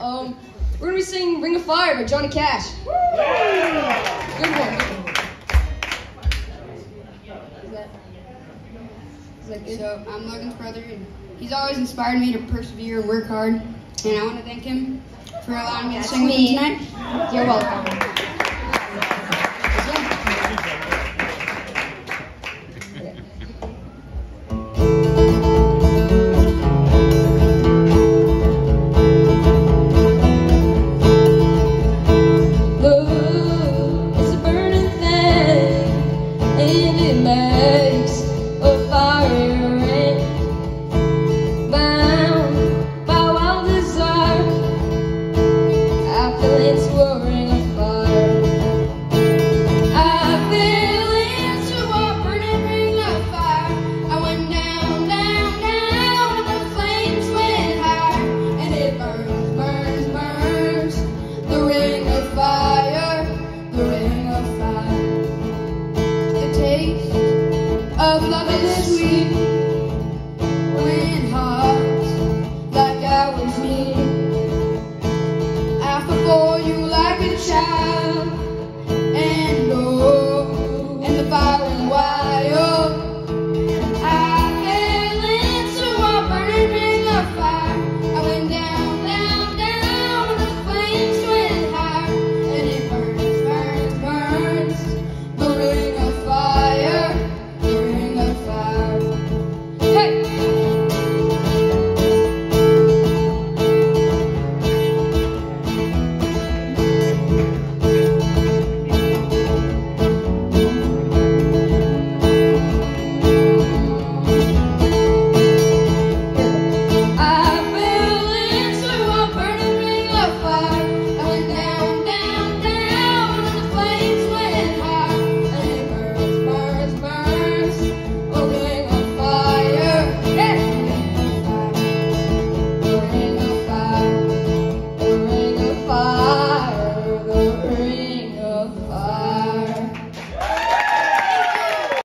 Um, we're gonna be singing "Ring of Fire" by Johnny Cash. Good one. Good one. Is that, is that? So I'm Logan's brother, and he's always inspired me to persevere and work hard. And I want to thank him for allowing me to sing with him tonight. You're welcome. of love is sweet when hearts like ours meet. I you like a child.